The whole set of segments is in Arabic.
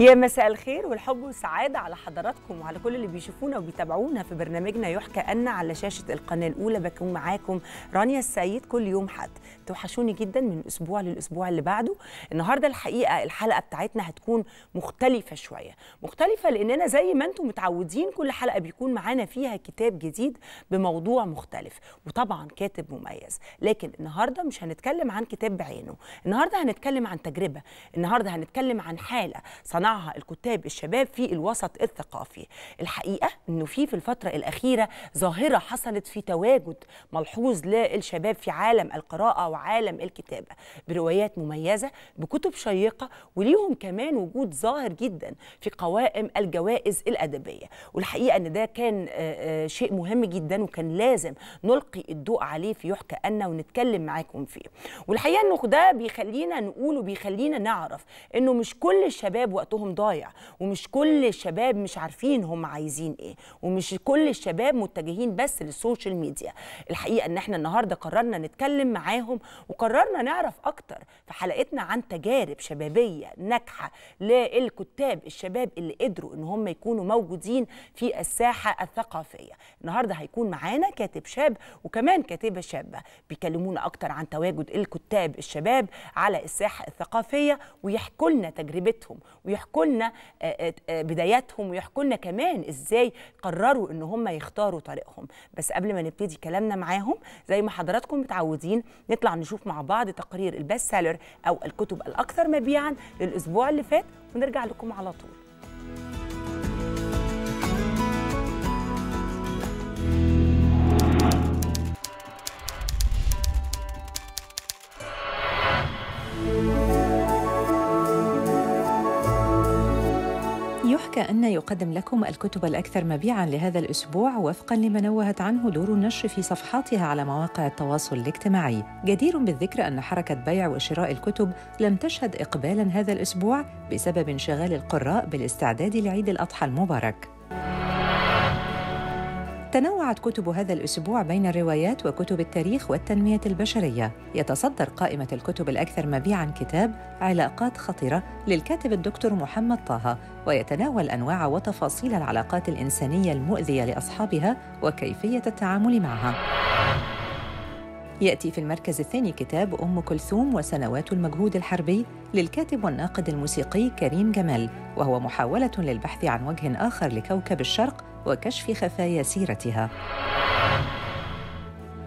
يا مساء الخير والحب والسعادة على حضراتكم وعلى كل اللي بيشوفونا وبيتابعونا في برنامجنا يحكى أن على شاشة القناة الأولى بكون معاكم رانيا السيد كل يوم حد. توحشوني جدا من أسبوع للأسبوع اللي بعده. النهاردة الحقيقة الحلقة بتاعتنا هتكون مختلفة شوية. مختلفة لأننا زي ما أنتم متعودين كل حلقة بيكون معانا فيها كتاب جديد بموضوع مختلف وطبعا كاتب مميز. لكن النهاردة مش هنتكلم عن كتاب بعينه. النهاردة هنتكلم عن تجربة. النهاردة هنتكلم عن حالة. صنعها الكتاب الشباب في الوسط الثقافي. الحقيقة أنه في في الفترة الأخيرة ظاهرة حصلت في تواجد ملحوظ للشباب في عالم القراءة وعالم الكتابة بروايات مميزة بكتب شيقة وليهم كمان وجود ظاهر جدا في قوائم الجوائز الأدبية. والحقيقة أن ده كان آه، آه، شيء مهم جدا وكان لازم نلقي الضوء عليه في يحكى أن ونتكلم معاكم فيه. والحقيقة أنه ده بيخلينا نقول وبيخلينا نعرف أنه مش كل الشباب وقتهم ضايع ومش كل الشباب مش عارفين هم عايزين إيه ومش كل الشباب متجهين بس للسوشيال ميديا. الحقيقة إن إحنا النهارده قررنا نتكلم معاهم وقررنا نعرف أكتر في حلقتنا عن تجارب شبابية ناجحة للكتاب الشباب اللي قدروا إن هم يكونوا موجودين في الساحة الثقافية. النهارده هيكون معانا كاتب شاب وكمان كاتبة شابة بيكلمونا أكتر عن تواجد الكتاب الشباب على الساحة الثقافية ويحكوا لنا تجربتهم ويحكوا لنا آه، آه، بداياتهم ويحكوا لنا كمان إزاي قرروا إن هم يختاروا طريقهم. بس قبل ما نبتدي كلامنا معاهم زي ما حضراتكم متعودين نطلع نشوف مع بعض تقرير البست سيلر أو الكتب الأكثر مبيعا للأسبوع اللي فات ونرجع لكم على طول. يحكى أن يقدم لكم الكتب الأكثر مبيعاً لهذا الأسبوع وفقاً لما نوهت عنه دور النشر في صفحاتها على مواقع التواصل الاجتماعي. جدير بالذكر أن حركة بيع وشراء الكتب لم تشهد إقبالاً هذا الأسبوع بسبب انشغال القراء بالاستعداد لعيد الأضحى المبارك. تنوعت كتب هذا الأسبوع بين الروايات وكتب التاريخ والتنمية البشرية. يتصدر قائمة الكتب الأكثر مبيعاً كتاب علاقات خطرة للكاتب الدكتور محمد طه ويتناول أنواع وتفاصيل العلاقات الإنسانية المؤذية لأصحابها وكيفية التعامل معها. يأتي في المركز الثاني كتاب أم كلثوم وسنوات المجهود الحربي للكاتب والناقد الموسيقي كريم جمال وهو محاولة للبحث عن وجه آخر لكوكب الشرق وكشف خفايا سيرتها.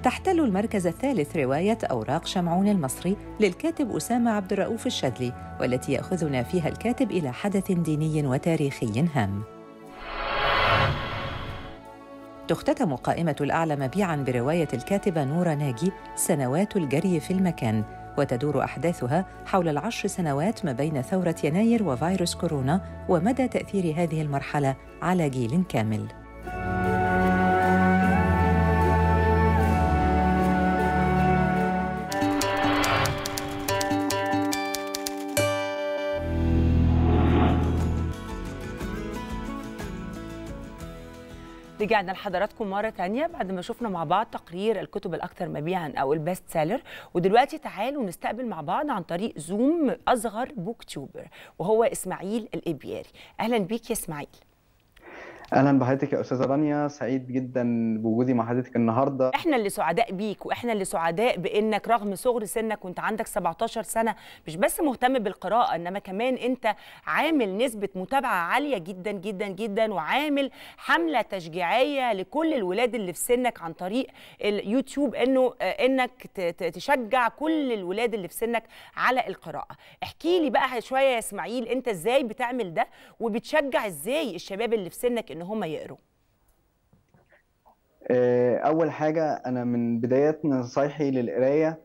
تحتل المركز الثالث رواية أوراق شمعون المصري للكاتب أسامة عبد الرؤوف الشاذلي والتي يأخذنا فيها الكاتب إلى حدث ديني وتاريخي هام تختتم قائمة الأعلى مبيعاً برواية الكاتبة نورة ناجي سنوات الجري في المكان وتدور أحداثها حول العشر سنوات ما بين ثورة يناير وفيروس كورونا ومدى تأثير هذه المرحلة على جيل كامل. رجعنا لحضراتكم مرة تانية بعد ما شفنا مع بعض تقرير الكتب الأكثر مبيعا أو ال best seller ودلوقتي تعالوا نستقبل مع بعض عن طريق زوم أصغر booktuber وهو إسماعيل الإبياري. أهلا بيك يا إسماعيل. أهلا بحضرتك يا أستاذة رانيا. سعيد جدا بوجودي مع حضرتك النهارده. إحنا اللي سعداء بيك وإحنا اللي سعداء بإنك رغم صغر سنك وأنت عندك 17 سنة مش بس مهتم بالقراءة إنما كمان أنت عامل نسبة متابعة عالية جدا جدا جدا وعامل حملة تشجيعية لكل الولاد اللي في سنك عن طريق اليوتيوب إنه آه، إنك تشجع كل الولاد اللي في سنك على القراءة. احكي لي بقى شوية يا إسماعيل أنت إزاي بتعمل ده؟ وبتشجع إزاي الشباب اللي في سنك إن هم يقروا. آه، أول حاجة أنا من بدايات نصايحي للقراية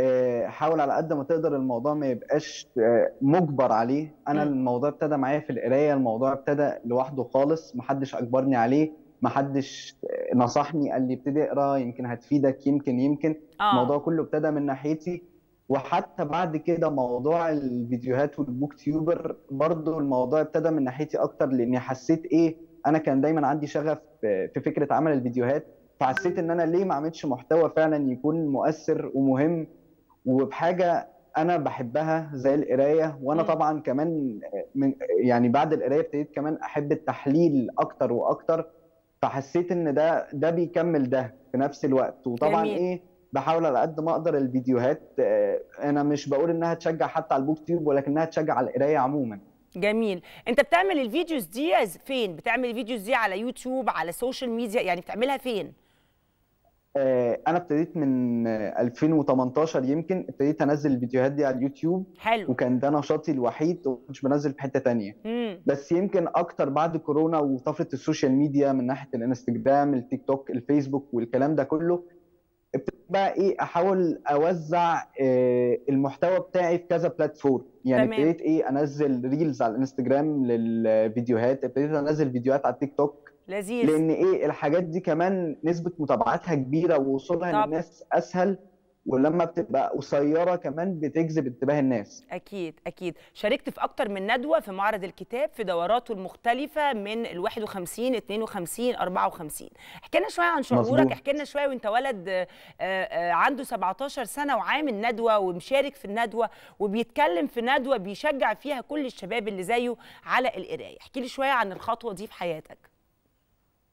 آه، حاول على قد ما تقدر الموضوع ما يبقاش آه، مجبر عليه. أنا. الموضوع ابتدى معايا في القراية الموضوع ابتدى لوحده خالص محدش أجبرني عليه محدش آه، نصحني قال لي ابتدي اقرأ يمكن هتفيدك يمكن يمكن. الموضوع كله ابتدى من ناحيتي. وحتى بعد كده موضوع الفيديوهات والبوك تيوبر برضو الموضوع ابتدى من ناحيتي أكتر لأني حسيت إيه؟ أنا كان دايما عندي شغف في فكرة عمل الفيديوهات فحسيت إن أنا ليه ما اعملش محتوى فعلا يكون مؤثر ومهم وبحاجة أنا بحبها زي القراية وأنا. طبعا كمان من يعني بعد القراية ابتديت كمان أحب التحليل أكتر وأكتر فحسيت إن ده ده بيكمل ده في نفس الوقت وطبعا جميل. إيه بحاول على قد ما أقدر الفيديوهات آه، أنا مش بقول إنها تشجع حتى على ال BookTube ولكنها تشجع على القراية عموما جميل. انت بتعمل ال videos دي فين؟ بتعمل ال videos دي على يوتيوب على social media يعني بتعملها فين؟ آه، أنا ابتديت من آه، 2018 يمكن ابتديت أنزل الفيديوهات دي على اليوتيوب. حلو. وكان ده نشاطي الوحيد ومش بنزل في حتة تانية. امم بس يمكن أكتر بعد كورونا وطفرة ال social media من ناحية الإنستجرام التيك توك الفيسبوك والكلام ده كله ابتديت بقى إيه أحاول أوزع آه، المحتوى بتاعي في كذا platform يعني تمام. ابتديت إيه أنزل reels على الإنستجرام للفيديوهات ابتديت أنزل فيديوهات على التيك توك لذيذ لأن إيه الحاجات دي كمان نسبة متابعتها كبيرة ووصولها. للناس أسهل ولما بتبقى قصيرة كمان بتجذب انتباه الناس. أكيد أكيد. شاركت في أكتر من ندوة في معرض الكتاب في دوراته المختلفة من ال 51 52 54 احكي لنا شوية عن شعورك. احكي لنا شوية وانت ولد آه، آه، عنده 17 سنة وعامل ندوة ومشارك في الندوة وبيتكلم في ندوة بيشجع فيها كل الشباب اللي زيه على القراية. احكي لي شوية عن الخطوة دي في حياتك.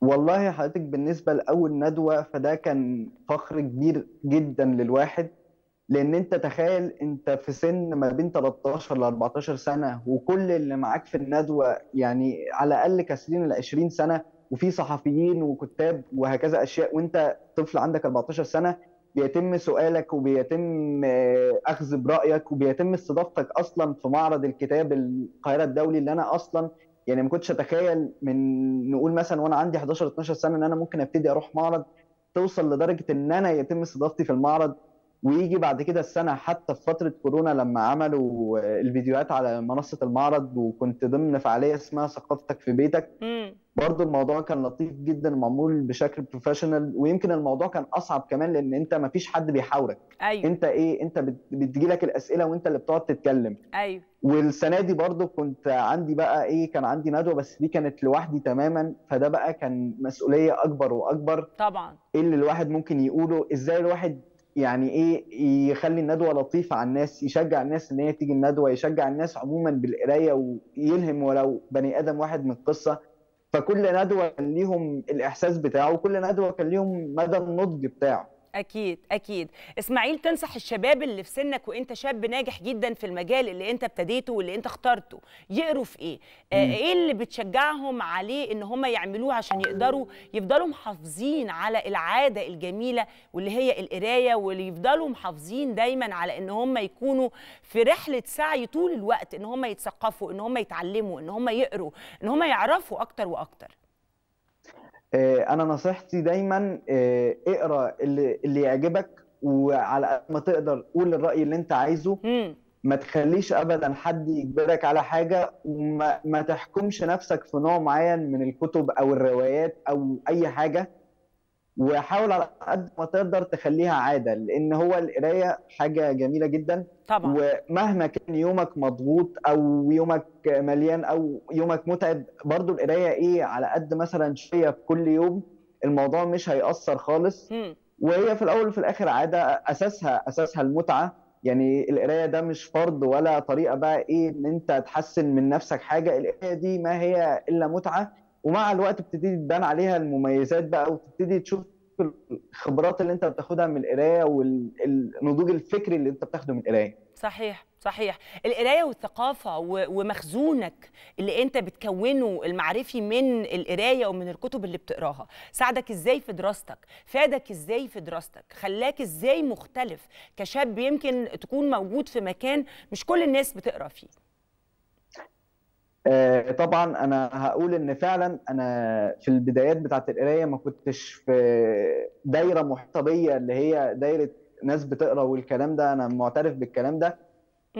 والله حضرتك بالنسبة لأول ندوة فده كان فخر كبير جدا للواحد لأن أنت تخيل أنت في سن ما بين 13 ل 14 سنة وكل اللي معاك في الندوة يعني على الأقل كاسرين ال 20 سنة وفي صحفيين وكتاب وهكذا أشياء وأنت طفل عندك 14 سنة بيتم سؤالك وبيتم أخذ برأيك وبيتم استضافتك أصلا في معرض الكتاب القاهرة الدولي اللي أنا أصلا يعني ما كنتش أتخيل من نقول مثلا وأنا عندي 11 12 سنة إن أنا ممكن أبتدي أروح معرض توصل لدرجة إن أنا يتم استضافتي في المعرض. ويجي بعد كده السنة حتى في فترة كورونا لما عملوا الفيديوهات على منصة المعرض وكنت ضمن فعالية اسمها ثقافتك في بيتك. برضو الموضوع كان لطيف جدا معمول بشكل بروفيشنال ويمكن الموضوع كان أصعب كمان لأن أنت ما فيش حد بيحاورك. أيوه. أنت إيه؟ أنت بتجي لك الأسئلة وأنت اللي بتقعد تتكلم. أيوه. والسنة دي برضو كنت عندي بقى إيه؟ كان عندي ندوة بس دي كانت لوحدي تماما. فده بقى كان مسؤولية أكبر وأكبر. طبعا. إيه اللي الواحد ممكن يقوله؟ إزاي الواحد يعني إيه يخلي الندوة لطيفة على الناس يشجع الناس إن هي تيجي الندوة يشجع الناس عموما بالقراية ويلهم ولو بني آدم واحد من القصة. فكل ندوة كان ليهم الإحساس بتاعه وكل ندوة كان ليهم مدى النضج بتاعه. أكيد أكيد. إسماعيل تنصح الشباب اللي في سنك وأنت شاب ناجح جدا في المجال اللي أنت ابتديته واللي أنت اخترته يقروا في إيه؟ آه مم. إيه اللي بتشجعهم عليه إن هم يعملوه عشان يقدروا يفضلوا محافظين على العادة الجميلة واللي هي القراية واللي يفضلوا محافظين دايما على إن هم يكونوا في رحلة سعي طول الوقت إن هم يتثقفوا إن هم يتعلموا إن هم يقروا إن هم يعرفوا أكتر وأكتر. أنا نصيحتي دايما آه، اقرأ اللي اللي يعجبك وعلى قد ما تقدر قول الرأي اللي أنت عايزه. امم ما تخليش ابدا حد يجبرك على حاجة وما ما تحكمش نفسك في نوع معين من الكتب أو الروايات أو أي حاجة. وحاول على قد ما تقدر تخليها عادة لأن هو القراية حاجة جميلة جدا. طبعا. ومهما كان يومك مضغوط أو يومك مليان أو يومك متعب برضو القراية إيه على قد مثلا شوية في كل يوم الموضوع مش هيأثر خالص. امم وهي في الأول وفي الآخر عادة أساسها أساسها المتعة. يعني القراية ده مش فرض ولا طريقة بقى إيه إن أنت تحسن من نفسك حاجة. القراية دي ما هي إلا متعة. ومع الوقت بتبتدي تبان عليها المميزات بقى وتبتدي تشوف الخبرات اللي انت بتاخدها من القراية والنضوج الفكري اللي انت بتاخده من القراية. صحيح صحيح. القراية والثقافة ومخزونك اللي انت بتكونه المعرفي من القراية ومن الكتب اللي بتقراها ساعدك إزاي في دراستك؟ فادك إزاي في دراستك؟ خلاك إزاي مختلف كشاب يمكن تكون موجود في مكان مش كل الناس بتقرأ فيه؟ طبعا أنا هقول إن فعلا أنا في البدايات بتاعت القراية ما كنتش في دايرة محيطه بيا اللي هي دايرة ناس بتقرأ والكلام ده أنا معترف بالكلام ده.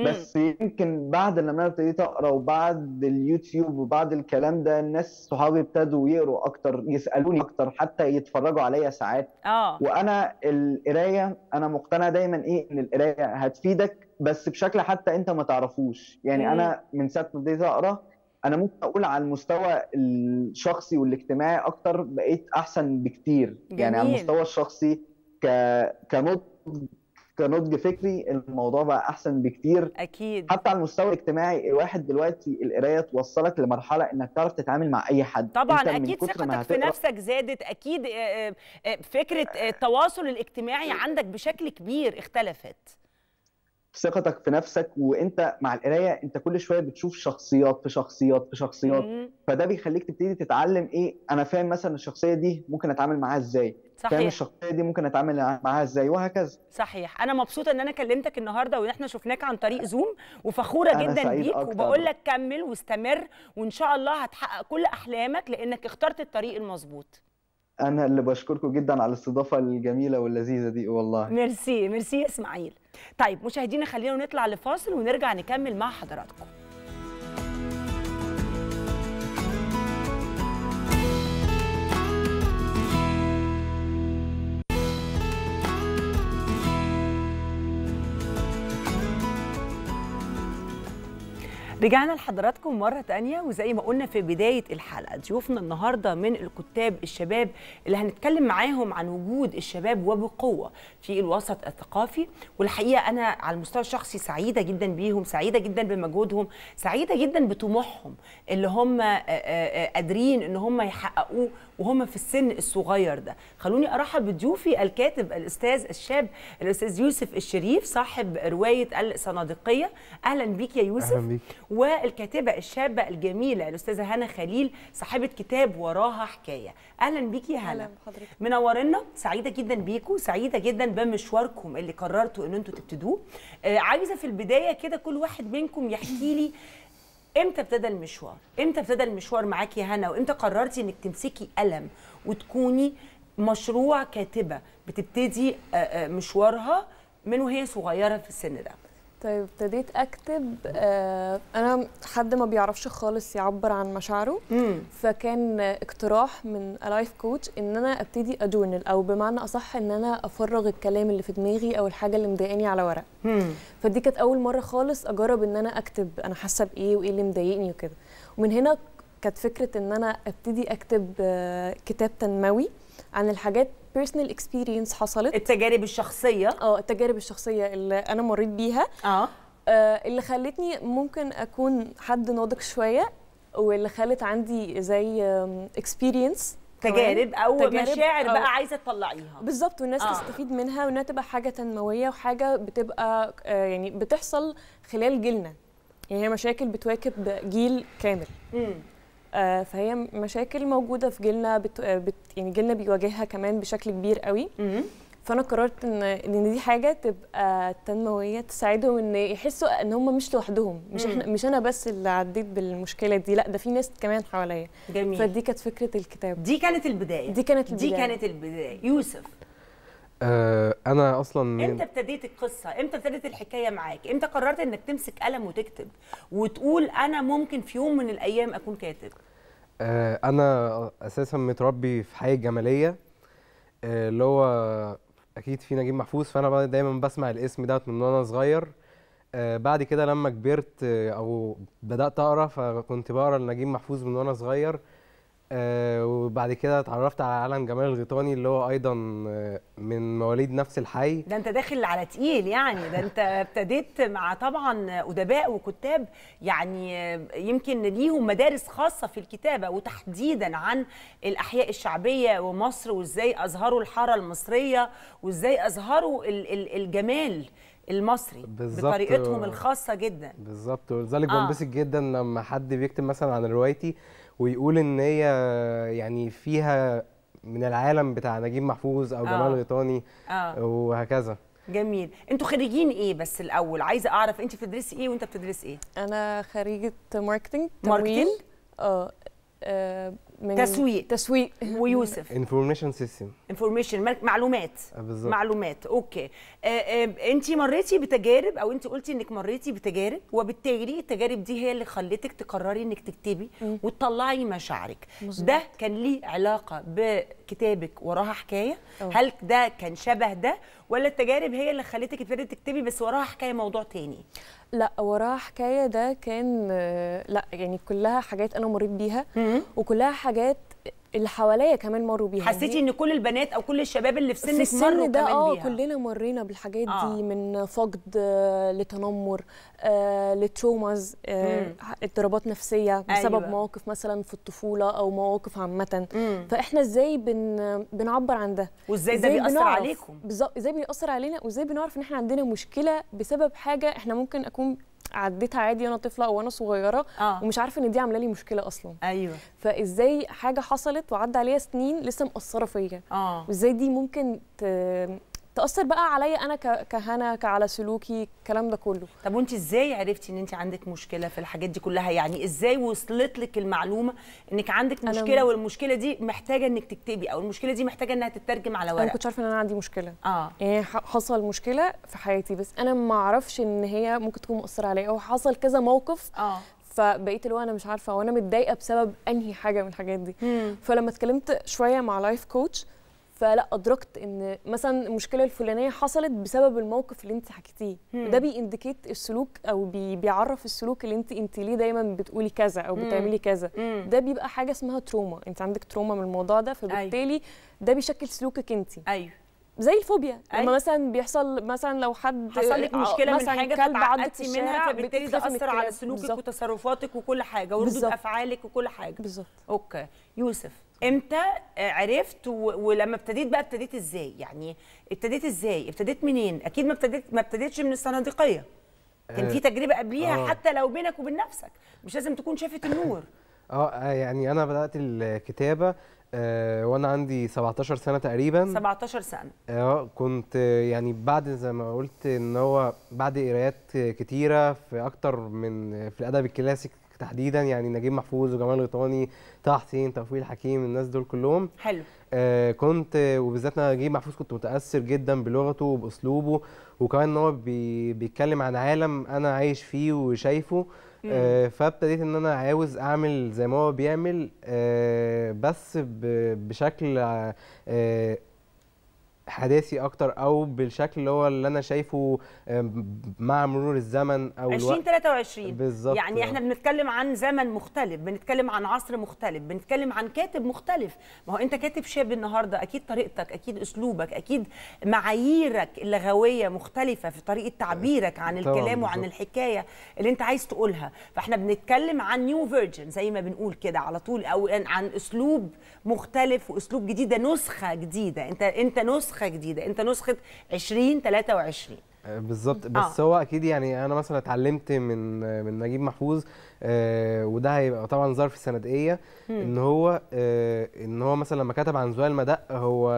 بس يمكن بعد لما أنا ابتديت أقرأ وبعد اليوتيوب وبعد الكلام ده الناس صحابي ابتدوا يقروا أكتر يسألوني أكتر حتى يتفرجوا عليا ساعات. آه. وأنا القراية أنا مقتنع دايما إيه؟ إن القراية هتفيدك بس بشكل حتى أنت ما تعرفوش. يعني مم. أنا من ساعة ما ابتديت أقرأ أنا ممكن أقول على المستوى الشخصي والاجتماعي أكتر بقيت أحسن بكتير. يعني على جميل. المستوى الشخصي ك كنضج كنضج فكري الموضوع بقى أحسن بكتير. أكيد. حتى على المستوى الاجتماعي الواحد دلوقتي القرايه توصلك لمرحلة إنك تعرف تتعامل مع أي حد. طبعا أكيد ثقتك في نفسك زادت. أكيد آه، آه، آه، فكرة التواصل الاجتماعي عندك بشكل كبير اختلفت. ثقتك في نفسك وانت مع القراية انت كل شوية بتشوف شخصيات في شخصيات في شخصيات. مم، فده بيخليك تبتدي تتعلم إيه أنا فاهم مثلا الشخصية دي ممكن اتعامل معاها إزاي. فاهم صحيح. الشخصية دي ممكن اتعامل معاها إزاي وهكذا. صحيح. أنا مبسوطة إن أنا كلمتك النهارده وإن إحنا شفناك عن طريق زوم وفخورة جدا بيك أكتر. وبقول لك كمل واستمر وإن شاء الله هتحقق كل أحلامك لأنك اخترت الطريق المظبوط. أنا اللي بشكركم جدا على الاستضافة الجميلة واللذيذة دي والله. ميرسي ميرسي إسماعيل. طيب مشاهدينا خلينا نطلع لفاصل ونرجع نكمل مع حضراتكم. رجعنا لحضراتكم مرة تانية وزي ما قلنا في بداية الحلقة ضيوفنا النهاردة من الكتاب الشباب اللي هنتكلم معاهم عن وجود الشباب وبقوة في الوسط الثقافي. والحقيقة أنا على المستوى الشخصي سعيدة جدا بيهم سعيدة جدا بمجهودهم سعيدة جدا بطموحهم اللي هم قادرين إن هم يحققوه وهم في السن الصغير ده. خلوني أرحب بضيوفي الكاتب الأستاذ الشاب الأستاذ يوسف الشريف صاحب رواية الصناديقية. أهلا بيك يا يوسف. أهلا بيك. والكاتبة الشابة الجميلة الأستاذة هنا خليل صاحبة كتاب وراها حكاية. أهلا بيكي يا أهلا هلا بحضرتك. منورنا؟ سعيدة جدا بيكم سعيدة جدا بمشواركم اللي قررتوا إن أنتوا تبتدوه. آه عايزة في البداية كده كل واحد منكم يحكي لي إمتى ابتدى المشوار؟ إمتى ابتدى المشوار معاكي هنا؟ وامتى قررتي انك تمسكي قلم وتكوني مشروع كاتبة بتبتدي آه، آه، مشوارها من وهي صغيرة في السن ده؟ طيب ابتديت أكتب آه أنا حد ما بيعرفش خالص يعبر عن مشاعره امم فكان اقتراح من لايف كوتش إن أنا أبتدي اجورنال أو بمعنى أصح إن أنا أفرغ الكلام اللي في دماغي أو الحاجة اللي مضايقاني على ورق. فدي كانت أول مرة خالص أجرب إن أنا أكتب أنا حاسة بإيه وإيه اللي مضايقني وكده. ومن هنا كانت فكرة إن أنا أبتدي أكتب آه كتاب تنموي عن الحاجات personal experience حصلت. التجارب الشخصية. آه التجارب الشخصية اللي أنا مريت بيها. آه. آه، اللي خلتني ممكن أكون حد ناضج شوية واللي خلت عندي زي اكسبيرينس تجارب أو تجارب مشاعر أو- بقى عايزة تطلعيها. بالظبط والناس آه. تستفيد منها وإنها تبقى حاجة تنموية وحاجة بتبقى آه، يعني بتحصل خلال جيلنا. يعني هي مشاكل بتواكب جيل كامل. آه، فهي مشاكل موجودة في جيلنا بت... آه، بت... يعني جيلنا بيواجهها كمان بشكل كبير قوي. فأنا قررت ان إن دي حاجة تبقى تنموية تساعدهم إن يحسوا إن هم مش لوحدهم. مش. إحنا مش أنا بس اللي عديت بالمشكلة دي لأ ده في ناس كمان حواليا. جميل. فدي كانت فكرة الكتاب. دي كانت البداية. دي كانت دي البداية. كانت البداية. يوسف. آه أنا أصلا إمتى ابتديت القصة؟ إمتى ابتدت الحكاية معاك؟ إمتى قررت إنك تمسك قلم وتكتب وتقول أنا ممكن في يوم من الأيام أكون كاتب؟ آه أنا أساسا متربي في حي الجماليه آه اللي هو أكيد في نجيب محفوظ فأنا دايما بسمع الاسم دوت من وأنا صغير. آه بعد كده لما كبرت أو بدأت أقرأ فكنت بقرأ لنجيب محفوظ من وأنا صغير. آه وبعد كده اتعرفت على عالم جمال الغيطاني اللي هو أيضا آه من مواليد نفس الحي ده انت داخل على تقيل يعني ده انت ابتديت مع طبعا أدباء وكتاب يعني يمكن ليهم مدارس خاصة في الكتابة وتحديدا عن الأحياء الشعبية ومصر وإزاي أظهروا الحارة المصرية وإزاي أظهروا ال- ال- الجمال المصري. بطريقتهم الخاصة جدا بالظبط ولذلك آه. بنبسط جدا لما حد بيكتب مثلا عن روايتي ويقول إن هي يعني فيها من العالم بتاع نجيب محفوظ أو آه. جمال غيطاني آه. وهكذا. جميل. أنتوا خريجين إيه بس الأول؟ عايزة أعرف انت بتدرسي إيه وأنت بتدرس إيه؟ أنا خريجة marketing marketing؟ تمويل آه آه، من تسويق. تسويق. ويوسف. information system information معلومات. بالظبط. معلومات. okay. انت مريتي بتجارب أو انت قلتي إنك مريتي بتجارب وبالتالي التجارب دي هي اللي خلتك تقرري إنك تكتبي مم. وتطلعي مشاعرك. مظبوط. ده كان ليه علاقة بكتابك وراها حكاية؟ أوه. هل ده كان شبه ده؟ ولا التجارب هي اللي خلتك ابتدي تكتبي بس وراها حكاية موضوع تاني؟ لا وراها حكاية ده كان آه، لا يعني كلها حاجات أنا مريت بيها. وكلها حاجات اللي حواليا كمان مروا بيها حسيتي إن كل البنات أو كل الشباب اللي في سنك في السن مروا ده كمان آه بيها كلنا مرينا بالحاجات آه. دي من فقد آه، لتنمر آه، لتروماز آه،. اضطرابات نفسية بسبب أيوة. مواقف مثلا في الطفولة أو مواقف عامة مم. فإحنا إزاي بن بنعبر عن ده وإزاي ده بيأثر عليكم بالظبط إزاي بيأثر علينا وإزاي بنعرف إن إحنا عندنا مشكلة بسبب حاجة إحنا ممكن أكون عديتها عادي وأنا طفلة أو وأنا صغيرة آه. ومش عارفة إن دي عاملة لي مشكلة أصلا. أيوه. فإزاي حاجة حصلت وعدى عليها سنين لسه مأثرة فيا؟ آه. وإزاي دي ممكن ت... تأثر بقى عليا أنا. كهنا كعلى سلوكي الكلام ده كله. طب وانت إزاي عرفتي ان انت عندك مشكلة في الحاجات دي كلها؟ يعني إزاي وصلت لك المعلومة انك عندك أنا مشكلة م- والمشكلة دي محتاجة انك تكتبي أو المشكلة دي محتاجة انها تترجم على أنا ورق؟ كنتش عارفة إن أنا عندي مشكلة. آه. يعني حصل مشكلة في حياتي بس أنا ما أعرفش إن هي ممكن تكون مؤثره عليا أو حصل كذا موقف آه. فبقيت اللي هو أنا مش عارفة وأنا متضايقة بسبب أنهي حاجة من الحاجات دي. مم. فلما اتكلمت شوية مع life coach فلا أدركت إن مثلا المشكلة الفلانية حصلت بسبب الموقف اللي أنت حكيتيه. وده بي indicate السلوك أو بي بيعرف السلوك اللي أنت انت ليه دايما بتقولي كذا أو. بتعملي كذا. ده بيبقى حاجة اسمها trauma أنت عندك trauma من الموضوع ده فبالتالي ده بيشكل سلوكك أنت أيوه زي الفوبيا. أيوة. لما مثلا بيحصل مثلا لو حد حصل لك آه، مشكلة من حاجة فتعقدتي منها فبالتالي ده اثر على. سلوكك بالظبط. وتصرفاتك وكل حاجة وردود. أفعالك وكل حاجة. بالظبط. okay. يوسف إمتى آه، عرفت و... ولما ابتديت بقى ابتديت إزاي؟ يعني ابتديت إزاي؟ ابتديت منين؟ أكيد ما ابتديت ما ابتديتش من الصناديقية. كان آه، في تجربة قبليها آه. حتى لو بينك وبين نفسك. مش لازم تكون شافت النور. آه آه، يعني أنا بدأت الكتابة آه، وأنا عندي 17 سنة تقريبا. 17 سنة. آه كنت يعني بعد زي ما قلت إن هو بعد قرايات كتيرة في أكتر من في الأدب الكلاسيك تحديدا يعني نجيب محفوظ وجمال غيطاني طه حسين توفيق الحكيم الناس دول كلهم. حلو. آه كنت وبالذات نجيب محفوظ كنت متأثر جدا بلغته وبأسلوبه وكمان إن هو بي بيتكلم عن عالم أنا عايش فيه وشايفه. آه فابتديت إن أنا عاوز أعمل زي ما هو بيعمل آه بس بشكل آه حداثي أكتر أو بالشكل اللي هو اللي أنا شايفه مع مرور الزمن أو الوقت. 2023 بالظبط. يعني إحنا بنتكلم عن زمن مختلف بنتكلم عن عصر مختلف بنتكلم عن كاتب مختلف. ما هو أنت كاتب شاب النهارده أكيد طريقتك أكيد أسلوبك أكيد معاييرك اللغوية مختلفة في طريقة تعبيرك عن الكلام وعن. الحكاية اللي أنت عايز تقولها. فإحنا بنتكلم عن نيو فيرجن زي ما بنقول كده على طول أو عن أسلوب مختلف وأسلوب جديد ده نسخة جديدة. أنت أنت نسخة جديدة. أنت نسخة 2023 آه، بالظبط. بس هو أكيد يعني أنا مثلا اتعلمت من آه، من نجيب محفوظ آه وده هيبقى طبعا ظرف السندقيه إن هو آه إن هو مثلا لما كتب عن زوال المدق هو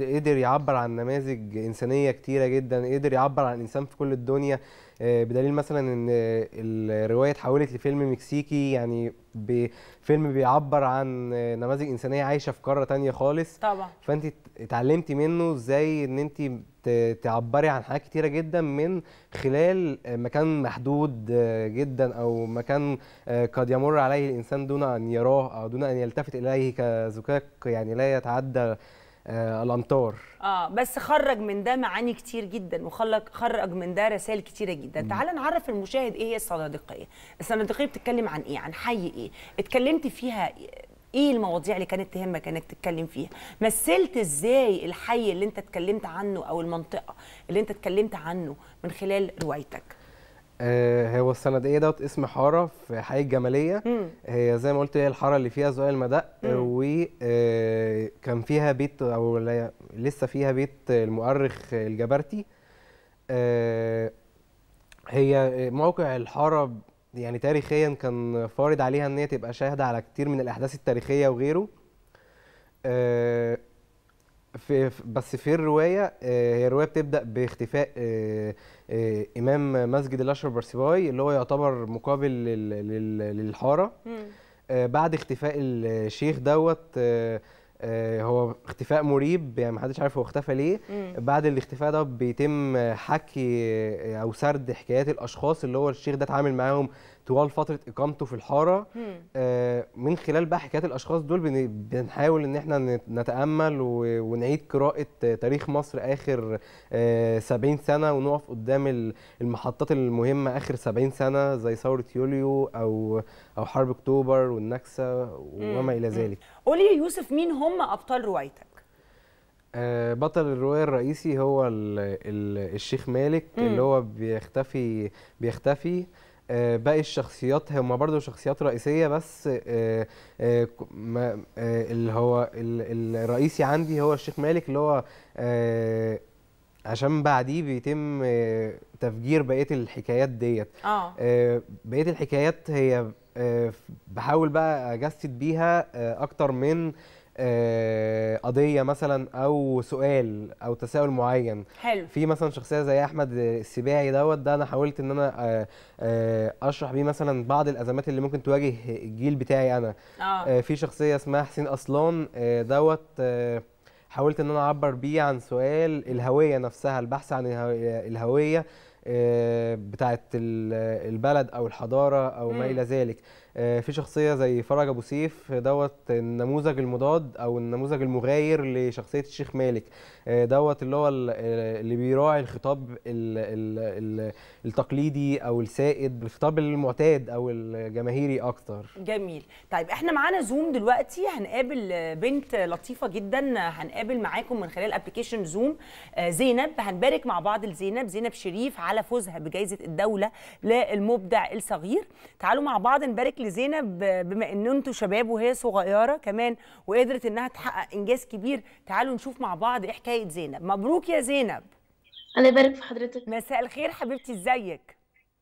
قدر يعبر عن نماذج إنسانية كتيرة جدا قدر يعبر عن إنسان في كل الدنيا. آه بدليل مثلا إن آه، الرواية اتحولت لفيلم مكسيكي يعني فيلم بيعبر عن آه، نماذج إنسانية عايشة في قارة تانية خالص. طبعا. فأنت ات- اتعلمتي منه إزاي إن أنت تعبري عن حاجات كتيرة جدا من خلال مكان محدود آه، جدا أو مكان آه، قد يمر عليه الإنسان دون أن يراه أو دون أن يلتفت إليه كزكاك يعني لا يتعدى آه، الامتار آه بس خرج من ده معاني كتير جدا وخرج خرج من ده رسائل كتيرة جدا. تعال نعرف المشاهد إيه هي الصناديقيه الصناديقيه بتتكلم عن إيه؟ عن حي إيه؟ اتكلمت فيها إيه المواضيع اللي كانت تهمك انك تتكلم فيها؟ مثلت إزاي الحي اللي أنت اتكلمت عنه أو المنطقة اللي أنت اتكلمت عنه من خلال روايتك؟ آه، هو السندقية دوت اسم حارة في حي الجمالية مم. هي زي ما قلت هي الحارة اللي فيها زوال المدق وكان فيها بيت أو لا- لسه فيها بيت المؤرخ الجبرتي. آه، هي موقع الحارة يعني تاريخيا كان فارض عليها إن هي تبقى شاهدة على كتير من الأحداث التاريخية وغيره. آه، في بس في الرواية آه، هي الرواية بتبدأ باختفاء آه، إمام مسجد الأشرف برسيباي اللي هو يعتبر مقابل لل- لل- للحارة. آه، بعد اختفاء الشيخ دوت آه، هو اختفاء مريب يعني محدش عارف هو اختفى ليه. بعد الاختفاء ده بيتم حكي أو سرد حكايات الأشخاص اللي هو الشيخ ده اتعامل معاهم طوال فترة إقامته في الحارة آه، من خلال بقى حكايات الأشخاص دول بن- بنحاول إن إحنا نت- نتأمل ونعيد قراءة تاريخ مصر آخر آه، 70 سنة ونقف قدام ال- المحطات المهمة آخر 70 سنة زي ثورة يوليو أو أو حرب أكتوبر والنكسة وما إلى ذلك. قولي يا يوسف مين هم أبطال روايتك؟ آه، بطل الرواية الرئيسي هو ال ال الشيخ مالك مم. اللي هو بيختفي بيختفي. باقي الشخصيات هم برضو شخصيات رئيسية بس آه، آه، آه، اللي هو ال- الرئيسي عندي هو الشيخ مالك اللي هو آه، عشان بعديه بيتم آه، تفجير بقية الحكايات ديت. آه. آه، بقية الحكايات هي آه، بحاول بقى أجسد بيها آه، أكتر من آه، قضية مثلا أو سؤال أو تساؤل معين. حلو. في مثلا شخصية زي أحمد السباعي دوت ده أنا حاولت إن أنا آه، آه، أشرح بيه مثلا بعض الأزمات اللي ممكن تواجه الجيل بتاعي أنا. آه. آه، في شخصية اسمها حسين أصلان آه، دوت آه، حاولت إن أنا أعبر بيه عن سؤال الهوية نفسها البحث عن الهو- الهوية آه، بتاعت ال- البلد أو الحضارة أو ما. إلى ذلك. آه، في شخصية زي فرج أبو سيف دوت النموذج المضاد أو النموذج المغاير لشخصية الشيخ مالك. آه، دوت اللي هو ال- اللي بيراعي الخطاب ال- ال- ال- التقليدي أو السائد الخطاب المعتاد أو الجماهيري أكتر. جميل. طيب إحنا معانا Zoom دلوقتي هنقابل بنت لطيفة جدا هنقابل معاكم من خلال application Zoom آه، زينب هنبارك مع بعض لزينب زينب شريف على فوزها بجائزه الدولة للمبدع الصغير. تعالوا مع بعض نبارك لزينب بما إن أنتوا شباب وهي صغيرة كمان وقدرت إنها تحقق إنجاز كبير تعالوا نشوف مع بعض إيه حكاية زينب. مبروك يا زينب. الله يبارك في حضرتك. مساء الخير حبيبتي إزيك؟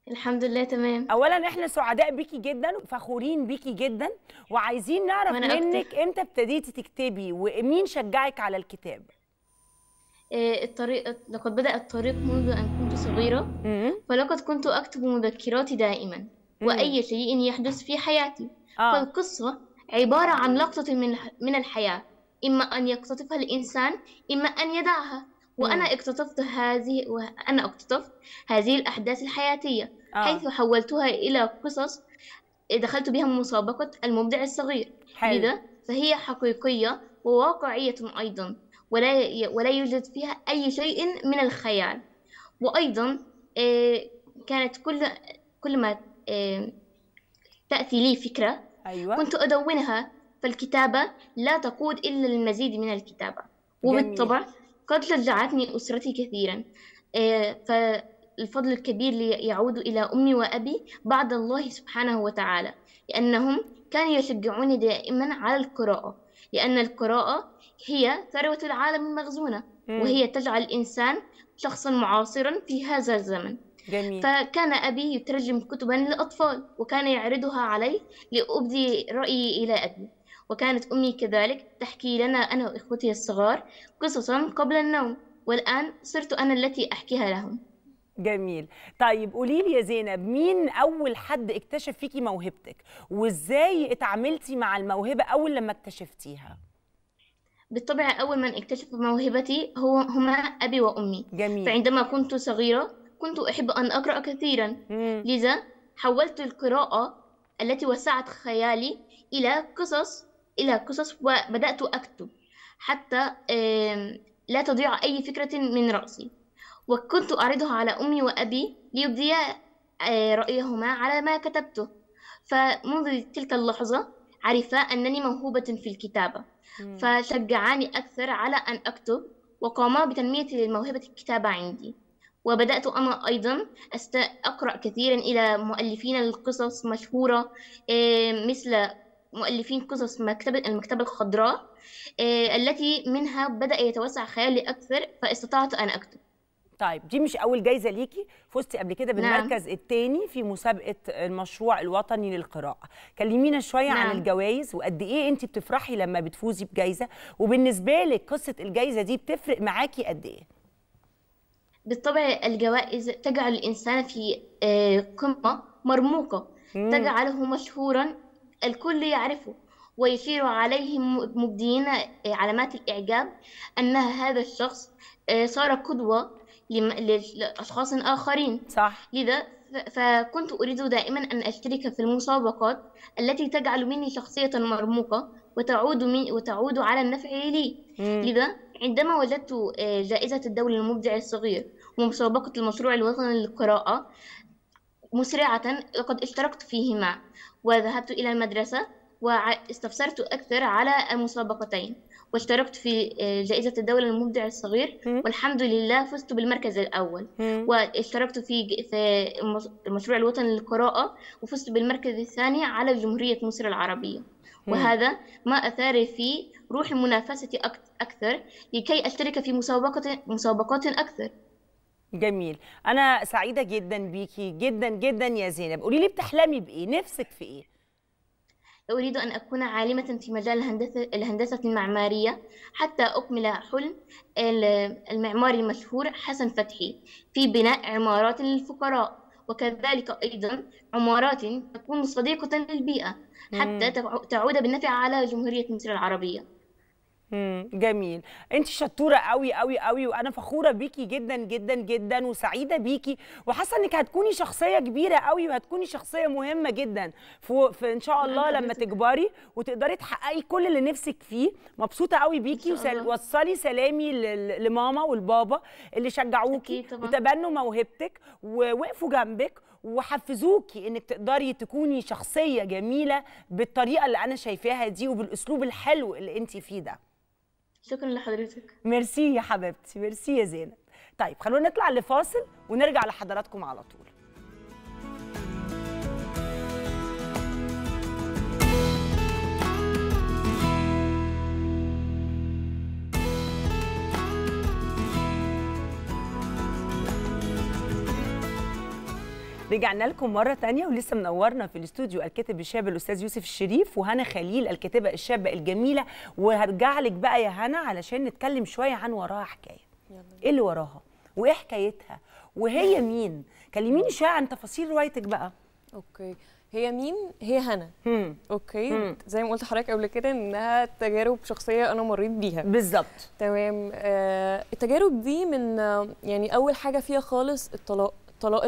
الحمد لله تمام. اولا إحنا سعداء بيكي جدا وفخورين بيكي جدا وعايزين نعرف. منك إمتى ابتديتي تكتبي ومين شجعك على الكتاب آه، الطريق لقد بدأ الطريق منذ أن كنت صغيرة. ولقد كنت أكتب مذكراتي دائما. وأي شيء يحدث في حياتي. آه. فالقصة عبارة عن لقطة من من الحياة. إما أن يقتطفها الإنسان إما أن يدعها وأنا. اقتطفت هذه وأنا اقتطفت هذه الأحداث الحياتية آه. حيث حولتها إلى قصص دخلت بها مسابقة المبدع الصغير. حلو. لذا فهي حقيقية وواقعية أيضا ولا ولا يوجد فيها أي شيء من الخيال. وأيضا آه، كانت كل كل ما آه، تأتي لي فكرة أيوه كنت أدونها فالكتابة لا تقود إلا للمزيد من الكتابة. وبالطبع قد شجعتني أسرتي كثيرا آه، فالفضل الكبير يعود إلى أمي وأبي بعد الله سبحانه وتعالى لأنهم كانوا يشجعوني دائما على القراءة لأن القراءة هي ثروة العالم المخزونة. وهي تجعل الإنسان شخصا معاصرا في هذا الزمن جميل. فكان أبي يترجم كتبا للأطفال وكان يعرضها علي لأبدي رأيي إلى أبي. وكانت أمي كذلك تحكي لنا أنا وإخوتي الصغار قصصا قبل النوم والآن صرت أنا التي أحكيها لهم. جميل. طيب قولي لي يا زينب مين أول حد اكتشف فيكي موهبتك؟ وإزاي اتعاملتي مع الموهبة أول لما اكتشفتيها؟ بالطبع أول من اكتشف موهبتي هو هما أبي وأمي. جميل. فعندما كنت صغيرة كنت أحب أن أقرأ كثيرا. لذا حولت القراءة التي وسعت خيالي إلى قصص إلى قصص وبدأت أكتب. حتى لا تضيع أي فكرة من رأسي. وكنت أعرضها على أمي وأبي ليبديا آه، رأيهما على ما كتبته. فمنذ تلك اللحظة عرفا أنني موهوبة في الكتابة. فشجعاني أكثر على أن أكتب وقاما بتنمية موهبة الكتابة عندي. وبدأت أنا أيضا أست... أقرأ كثيرا إلى مؤلفين القصص مشهورة آه، مثل مؤلفين قصص مكتبة المكتبة الخضراء آه، التي منها بدأ يتوسع خيالي أكثر فاستطعت أن أكتب طيب دي مش أول جايزة ليكي فزتي قبل كده نعم. بالمركز الثاني في مسابقة المشروع الوطني للقراءة كلمينا شوية عن نعم. الجوائز وقد إيه انت بتفرحي لما بتفوزي بجايزة وبالنسبة لك قصة الجايزة دي بتفرق معاكي قد إيه بالطبع الجوائز تجعل الإنسان في آه، قمة مرموقة. تجعله مشهورا الكل يعرفه ويشير عليه مبدين آه، علامات الإعجاب أن هذا الشخص آه، صار قدوة لأشخاص آخرين صح لذا فكنت أريد دائما أن أشترك في المسابقات التي تجعل مني شخصية مرموقة وتعود من وتعود على النفع لي مم. لذا عندما وجدت جائزة الدولة المبدع الصغير ومسابقة المشروع الوطني للقراءة مسرعة لقد اشتركت فيهما وذهبت إلى المدرسة واستفسرت أكثر على المسابقتين واشتركت في جائزة الدولة المبدع الصغير والحمد لله فزت بالمركز الأول. واشتركت في في المشروع الوطني للقراءة وفزت بالمركز الثاني على جمهورية مصر العربية. وهذا ما أثار في روح المنافسة أكثر لكي أشترك في مسابقة مسابقات أكثر. جميل. أنا سعيدة جدا بيكي. جدا جدا يا زينب. قولي لي بتحلمي بإيه؟ نفسك في إيه؟ أريد أن أكون عالمة في مجال الهندسة, الهندسة المعمارية حتى أكمل حلم المعماري المشهور حسن فتحي في بناء عمارات للفقراء. وكذلك أيضا عمارات تكون صديقة للبيئة حتى تعود بالنفع على جمهورية مصر العربية. امم جميل. انت شطورة قوي قوي قوي وأنا فخورة بيكي جدا جدا جدا وسعيدة بيكي. وحاسة انك هتكوني شخصية كبيرة قوي وهتكوني شخصية مهمة جدا. في, في إن شاء الله لما تكبري وتقدري تحققي كل اللي نفسك فيه. مبسوطة قوي بيكي ووصلي سلامي لماما والبابا اللي شجعوكي وتبنوا موهبتك ووقفوا جنبك وحفزوكي انك تقدري تكوني شخصية جميلة بالطريقة اللي أنا شايفاها دي وبالأسلوب الحلو اللي انت فيه ده. شكرا لحضرتك. ميرسي يا حبيبتي ميرسي يا زينب. طيب خلونا نطلع لفاصل ونرجع لحضراتكم على طول. رجعنا لكم مرة تانية ولسه منورنا في الاستوديو الكاتب الشاب الأستاذ يوسف الشريف وهنا خليل الكاتبة الشابة الجميلة. وهرجع لك بقى يا هنا علشان نتكلم شوية عن وراها حكاية. إيه اللي وراها؟ وإيه حكايتها؟ وهي مين؟ كلميني شوية عن تفاصيل روايتك بقى. okay. هي مين؟ هي هنا. okay. مم. زي ما قلت لحضرتك قبل كده إنها تجارب شخصية أنا مريت بيها. بالظبط. تمام. آه التجارب دي من آه يعني أول حاجة فيها خالص الطلاق. طلاق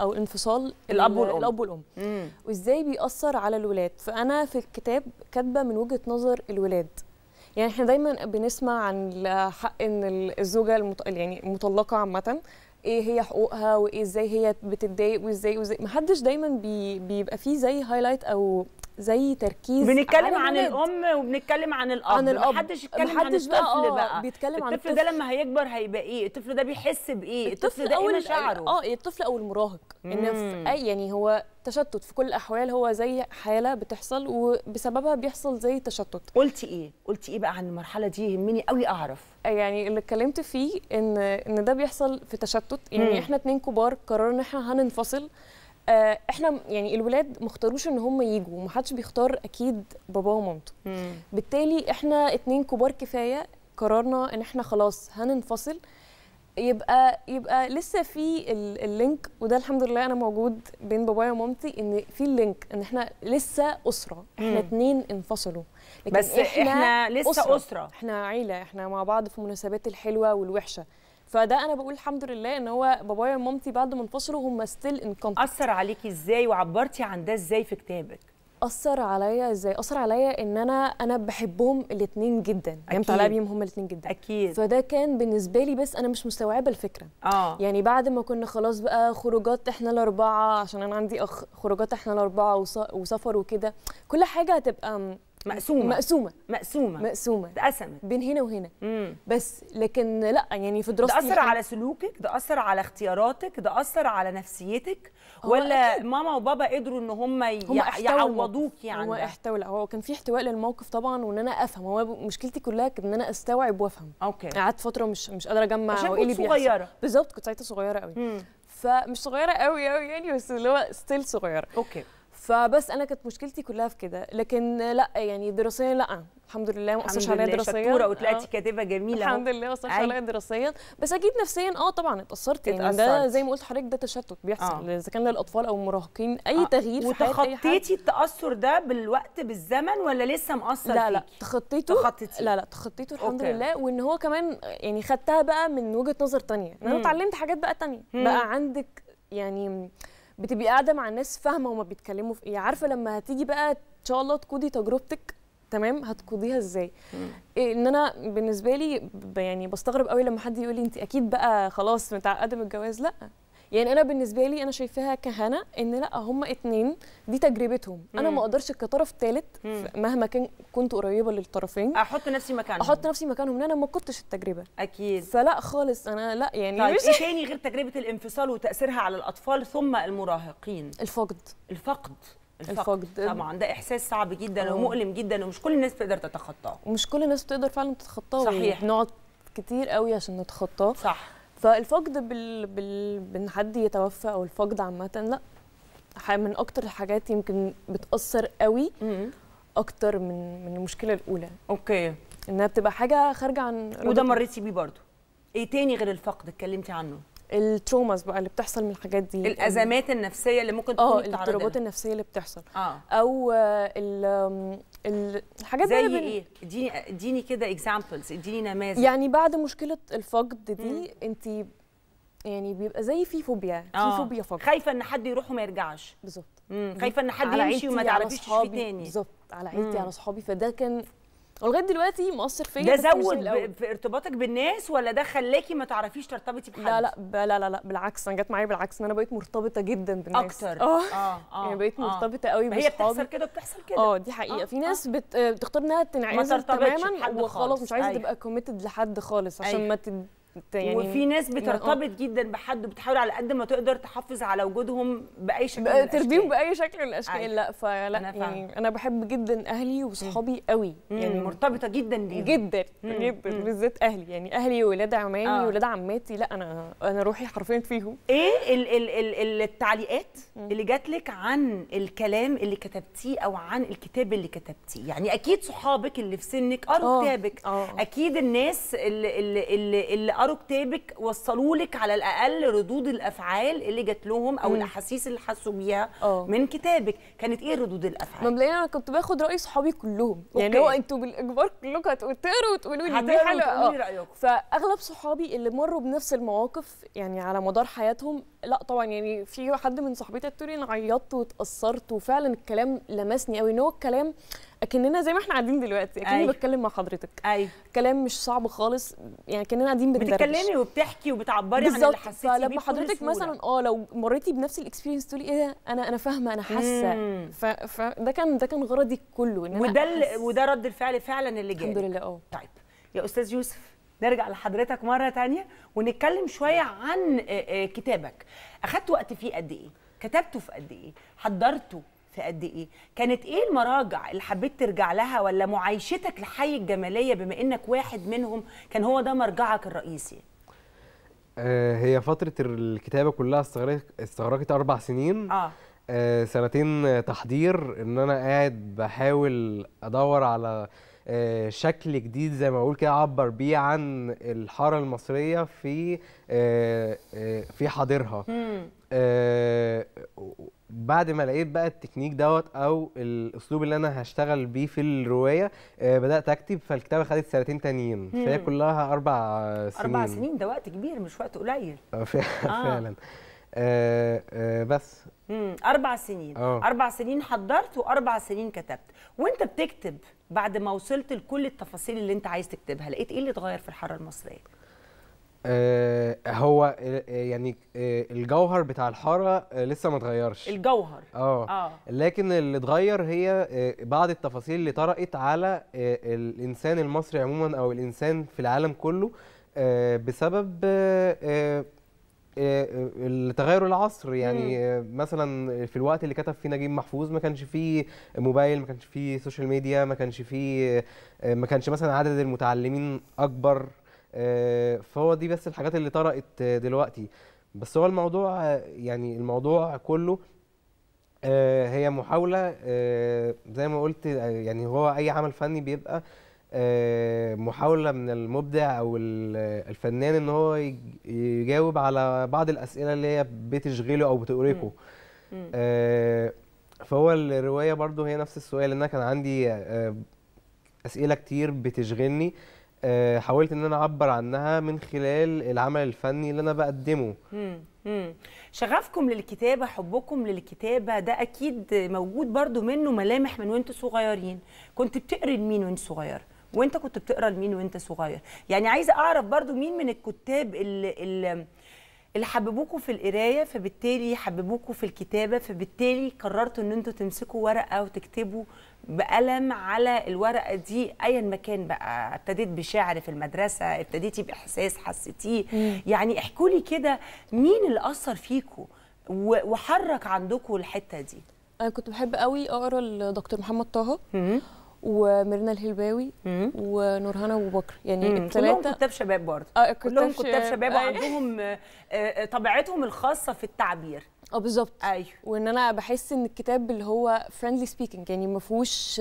أو الانفصال الأب والأم. الأب والأم. مم. وإزاي بيأثر على الولاد؟ فأنا في الكتاب كاتبة من وجهة نظر الولاد. يعني إحنا دايما بنسمع عن حق إن الزوجة المط... يعني المطلقة عامة إيه هي حقوقها وإيه إزاي هي بتتضايق وإزاي وإزاي. محدش دايما بي... بيبقى فيه زي highlight أو زي تركيز بنتكلم عن. الأم وبنتكلم عن الأب. عن الأب. محدش يتكلم عن الطفل بقى, بقى, آه بيتكلم عن الطفل ده لما هيكبر هيبقى إيه؟ الطفل ده بيحس بإيه؟ الطفل ده أو إيه مشاعره؟ آه الطفل أو المراهق إن في أي يعني هو تشتت في كل الأحوال هو زي حالة بتحصل وبسببها بيحصل زي تشتت. قلتي إيه؟ قلتي إيه بقى عن المرحلة دي؟ يهمني قوي أعرف. يعني اللي اتكلمت فيه إن إن ده بيحصل في تشتت. يعني مم. إحنا اتنين كبار قررنا إن إحنا هننفصل. آه، إحنا يعني الولاد ما اختاروش ان هم يجوا. ومحدش بيختار أكيد باباه ومامته. بالتالي إحنا اتنين كبار كفاية قررنا ان إحنا خلاص هننفصل. يبقى يبقى لسه في ال- ال link وده الحمد لله أنا موجود بين بابايا ومامتي ان في ال link ان إحنا لسه أسرة. إحنا. اتنين انفصلوا. لكن بس إحنا لسه أسرة, أسرة. إحنا عيلة. إحنا مع بعض في المناسبات الحلوة والوحشة. فده أنا بقول الحمد لله إن هو بابايا ومامتي بعد ما انفصلوا هم still ان أثر عليكي إزاي وعبرتي عن ده إزاي في كتابك؟ أثر عليا إزاي؟ أثر عليا إن أنا أنا بحبهم الاثنين جدا. يعني أكيد. طالعه بيهم هم الاثنين جدا. أكيد. فده كان بالنسبة لي بس أنا مش مستوعبة الفكرة. آه. يعني بعد ما كنا خلاص بقى خروجات إحنا الأربعة عشان أنا عندي أخ خروجات إحنا الأربعة وسفر وكده كل حاجة هتبقى مقسومة. مقسومة. مقسومة. مقسومة. اتقسمت. بين هنا وهنا. امم بس لكن لا يعني في ده دراستي أثر الحمد- على سلوكك؟ ده أثر على اختياراتك؟ ده أثر على نفسيتك؟ ولا أكيد. ماما وبابا قدروا إن هم, هم يع- احتووا يعوضوكي عن هو ده احتوى هو كان في احتواء للموقف طبعا وإن أنا أفهم. هو مشكلتي كلها إن أنا أستوعب وأفهم. أوكي. قعدت فترة مش مش قادرة أجمع هو إيه اللي كنت بيحصل. صغيرة. بالظبط كنت ساعتها صغيرة قوي امم فمش صغيرة قوي قوي يعني بس اللي هو still صغيرة. okay. فبس أنا كانت مشكلتي كلها في كده. لكن لأ يعني دراسيا لأ. الحمد لله ما اثرش عليا دراسيا شطورة وطلعتي كاتبة جميلة الحمد لله ما اثرش عليا دراسيا. بس أكيد نفسيا آه طبعا اتأثرت. يعني ده زي ما قلت لحضرتك ده تشتت بيحصل إذا كان للأطفال أو المراهقين. أي آه. تغيير وتخطيتي التأثر ده بالوقت بالزمن ولا لسه مأثر لا لا. تخطيته؟ تخطيتي. لا لا. تخطيته الحمد okay. لله. وإن هو كمان يعني خدتها بقى من وجهة نظر تانية. أنا اتعلمت حاجات بقى مم. بقى عندك يعني بتبقي قاعدة مع الناس فاهمة هما بيتكلموا في إيه. عارفة لما هتيجي بقى إن شاء الله تقودي تجربتك تمام؟ هتقوديها إزاي؟ إيه إن أنا بالنسبة لي يعني بستغرب قوي لما حد يقول لي انت أكيد بقى خلاص متعقدة من الجواز لأ. يعني أنا بالنسبة لي أنا شايفاها كهنة إن لأ هم اتنين دي تجربتهم. مم. أنا ما أقدرش كطرف ثالث مهما كان كنت قريبة للطرفين أحط نفسي مكانهم. أحط نفسي مكانهم ان أنا ما كنتش التجربة. أكيد. فلأ خالص أنا لأ يعني طيب إيه تاني غير تجربة الانفصال وتأثيرها على الأطفال ثم المراهقين؟ الفقد. الفقد. الفقد, الفقد. طبعا ده إحساس صعب جدا أوه. ومؤلم جدا ومش كل الناس بتقدر تتخطاه. ومش كل الناس بتقدر فعلا تتخطاه صحيح. نقعد كتير قوي عشان نتخطاه. صح. فالفقد بال... بال... بان حد يتوفى أو الفقد عامة لا. من أكتر الحاجات يمكن بتأثر قوي. أكتر من من المشكلة الأولى. أوكي. إنها بتبقى حاجة خارجة عن وده مريتي بيه برضه. إيه تاني غير الفقد اتكلمتي عنه؟ ال traumas بقى اللي بتحصل من الحاجات دي. الأزمات النفسية اللي ممكن تكون آه الاضطرابات النفسية اللي بتحصل. آه. أو ال الحاجات زي بقى إيه؟ اديني اديني كده examples اديني نماذج. يعني بعد مشكلة الفقد دي انت يعني بيبقى زي في فوبيا آه. في فوبيا فقد. خايفة إن حد يروح وما يرجعش. بالظبط. خايفة إن حد يمشي وما تعرفيش تشوفيه تاني. بالظبط على عيلتي على اصحابي فده كان ولغاية دلوقتي مؤثر فيا ده زود في ارتباطك بالناس ولا ده خلاكي ما تعرفيش ترتبطي بحد؟ لا لا لا لا, لا بالعكس أنا جت معايا بالعكس إن أنا بقيت مرتبطة جدا بالناس. أكتر. آه. آه يعني بقيت مرتبطة قوي بصحابي هي بتحصل كده بتحصل كده. آه دي حقيقة. آه. في ناس بت... بتختار إنها تنعزل تماما وخلاص مش عايزة تبقى كوميتد لحد خالص عشان أيوه. ما تد... يعني وفي ناس بترتبط جدا بحد وبتحاول على قد ما تقدر تحافظ على وجودهم بأي شكل من الأشكال. ترضيهم بأي شكل من الأشكال. أيوة. لا فلا أنا يعني أنا بحب جدا أهلي وصحابي قوي. يعني مرتبطة جدا بيهم. جدا جدا بالذات أهلي. يعني أهلي وولاد عمامي آه. عماتي. لا أنا أنا روحي حرفيا فيهم. إيه ال ال ال التعليقات مم. اللي جات لك عن الكلام اللي كتبتيه أو عن الكتاب اللي كتبتيه؟ يعني أكيد صحابك اللي في سنك قروا كتابك أكيد الناس اللي اللي اللي, اللي قروا كتابك وصلوا لك على الأقل ردود الأفعال اللي جات لهم أو. الأحاسيس اللي حسوا بيها أوه. من كتابك. كانت إيه ردود الأفعال؟ مبدئيا أنا كنت باخد رأي صحابي كلهم. أوكي. يعني هو أنتوا بالإجبار كلكم هتقروا وتقولوا لي دي حلوة. آه. فأغلب صحابي اللي مروا بنفس المواقف يعني على مدار حياتهم لا طبعا يعني في حد من صاحبتي قالت لي أنا عيطت واتأثرت وفعلا الكلام لمسني قوي إن هو الكلام أكننا زي ما إحنا قاعدين دلوقتي أكني أيوة. بتكلم مع حضرتك. أيوه. كلام مش صعب خالص يعني كاننا قاعدين بندردش بتتكلمي وبتحكي وبتعبري عن اللي حسيتي بيه فلما حضرتك مثلا آه لو مريتي بنفس الاكسبيرينس تقولي إيه ده؟ أنا أنا فاهمة أنا حاسة. فده كان ده كان غرضي كله إن وده وده رد الفعل فعلا اللي جاي الحمد لله آه. طيب يا أستاذ يوسف نرجع لحضرتك مرة تانية ونتكلم شوية عن كتابك. أخدت وقت فيه قد إيه؟ كتبته في قد إيه؟ حضرته؟ في قد إيه. كانت إيه المراجع اللي حبيت ترجع لها ولا معايشتك لحي الجمالية بما إنك واحد منهم كان هو ده مرجعك الرئيسي؟ آه هي فترة الكتابة كلها استغرقت استغرقت أربع سنين. آه. آه سنتين تحضير إن أنا قاعد بحاول أدور على آه شكل جديد زي ما أقول كده أعبر بيه عن الحارة المصرية في آه في حاضرها. بعد ما لقيت بقى التكنيك دوت أو الأسلوب اللي أنا هشتغل بيه في الرواية آه بدأت أكتب فالكتابة خدت سنتين تانيين. فهي كلها أربع سنين أربع سنين. ده وقت كبير مش وقت قليل. آه فعلا. آه آه بس. مم. أربع سنين. أوه. أربع سنين حضرت وأربع سنين كتبت. وأنت بتكتب بعد ما وصلت لكل التفاصيل اللي أنت عايز تكتبها لقيت إيه اللي اتغير في الحارة المصرية؟ آه هو يعني آه الجوهر بتاع الحارة آه لسه ما اتغيرش. الجوهر. آه. آه. لكن اللي اتغير هي بعض التفاصيل اللي طرقت على الإنسان المصري عموما أو الإنسان في العالم كله بسبب التغير العصر. يعني مم. مثلا في الوقت اللي كتب فيه نجيب محفوظ ما كانش فيه موبايل ما كانش فيه social media ما كانش فيه ما كانش مثلا عدد المتعلمين أكبر. فهو دي بس الحاجات اللي طرقت دلوقتي. بس هو الموضوع يعني الموضوع كله آه، هي محاولة آه، زي ما قلت آه، يعني هو أي عمل فني بيبقى آه، محاولة من المبدع أو ال- الفنان إن هو يج- يجاوب على بعض الأسئلة اللي هي بتشغله أو. آه، فهو الرواية برضو هي نفس السؤال إن أنا كان عندي آه، أسئلة كتير بتشغلني. آه، حاولت إن أنا أعبر عنها من خلال العمل الفني اللي أنا بقدمه. مم. شغفكم للكتابة حبكم للكتابة ده أكيد موجود برضو منه ملامح من وأنتوا صغيرين. كنت بتقري لمين وأنت صغير؟ وأنت كنت بتقرا لمين وأنت صغير؟ يعني عايزة أعرف برضو مين من الكتاب اللي, اللي اللي حببوكوا في القراية فبالتالي حببوكوا في الكتابة فبالتالي قررتوا إن أنتوا تمسكوا ورقة وتكتبوا بقلم على الورقة دي. ايا ما كان بقى ابتديت بشعر في المدرسة ابتديتي بإحساس حسيتيه. يعني احكوا لي كده مين اللي أثر فيكوا وحرك عندكم الحتة دي؟ أنا كنت بحب قوي أقرأ لدكتور محمد طه. وميرنا الهلباوي مم. ونورهان ابو بكر يعني مم. كلهم الثلاثه كتاب شباب برضه آه كلهم كتاب شباب أيوة. وعندهم آه، آه، طبيعتهم الخاصة في التعبير آه بالظبط أيوه وإن أنا بحس إن الكتاب اللي هو friendly speaking يعني ما فيهوش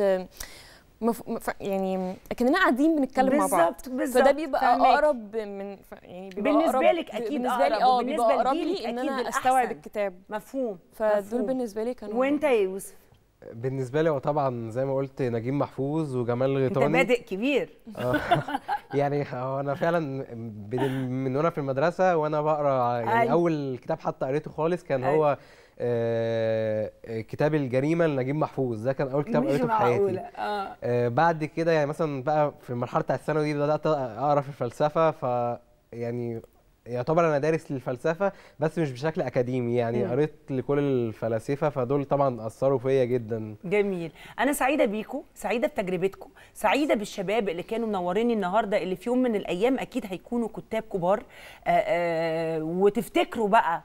مف... مف... يعني كاننا قاعدين بنتكلم مع بعض بالظبط بالظبط فده بيبقى فاهماك. أقرب من ف- يعني بيبقى بالنسبة أقرب لك أكيد بالنسبة لي آه وبالنسبة بيبقى أقرب لجيلك لي إن أنا. أستوعب الكتاب مفهوم فدول مفهوم. بالنسبة لي كانوا وأنت يا يوسف بالنسبة لي هو طبعا زي ما قلت نجيب محفوظ وجمال الغيطاني بادئ كبير آه. يعني هو أنا فعلا من وأنا في المدرسة وأنا بقرأ يعني أيوة. أول كتاب حتى قريته خالص كان أيوة. هو آه، كتاب الجريمة لنجيب محفوظ ده كان أول كتاب قريته في حياتي آه آه، بعد كده يعني مثلا بقى في المرحلة بتاع الثانوي دي بدأت أقرأ في الفلسفة ف يعني يعتبر أنا دارس للفلسفة بس مش بشكل أكاديمي يعني. قريت لكل الفلاسفة فدول طبعا أثروا فيا جدا. جميل. أنا سعيدة بيكم سعيدة بتجربتكم سعيدة بالشباب اللي كانوا منوريني النهارده اللي في يوم من الأيام أكيد هيكونوا كتاب كبار. آه آه وتفتكروا بقى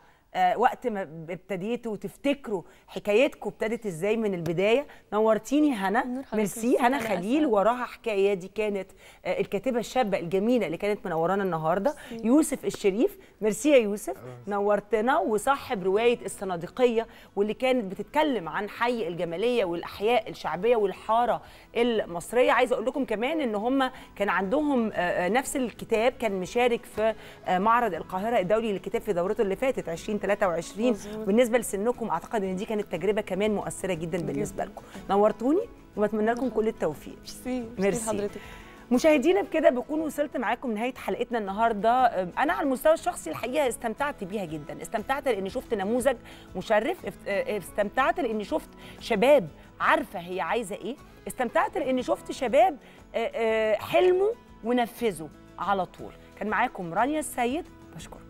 وقت ما ابتديتوا وتفتكروا حكايتكم ابتدت إزاي من البداية. نورتيني هنا. ميرسي هنا أنا خليل. وراها حكاية دي كانت آه الكاتبة الشابة الجميلة اللي كانت منورانا النهارده يوسف الشريف. ميرسي يا يوسف. نورتنا وصاحب رواية الصناديقية واللي كانت بتتكلم عن حي الجمالية والأحياء الشعبية والحارة المصرية. عايزة أقول لكم كمان إن هم كان عندهم آه، آه، نفس الكتاب كان مشارك في آه، معرض القاهرة الدولي للكتاب في دورته اللي فاتت 2023 مظبوط. بالنسبة لسنكم أعتقد إن دي كانت تجربة كمان مؤثرة جدا بالنسبة لكم. نورتوني وبتمنى لكم كل التوفيق. merci merci. حضرتك. مشاهدينا بكده بكون وصلت معاكم نهايه حلقتنا النهارده. أنا على المستوى الشخصي الحقيقة استمتعت بيها جدا. استمتعت لأني شفت نموذج مشرف. اف- استمتعت لأني شفت شباب عارفة هي عايزة إيه. استمتعت لأني شفت شباب آه، آه، حلموا ونفذوا على طول. كان معاكم رانيا السيد بشكركم.